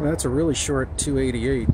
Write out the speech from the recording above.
That's a really short 288.